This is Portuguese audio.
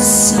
coração.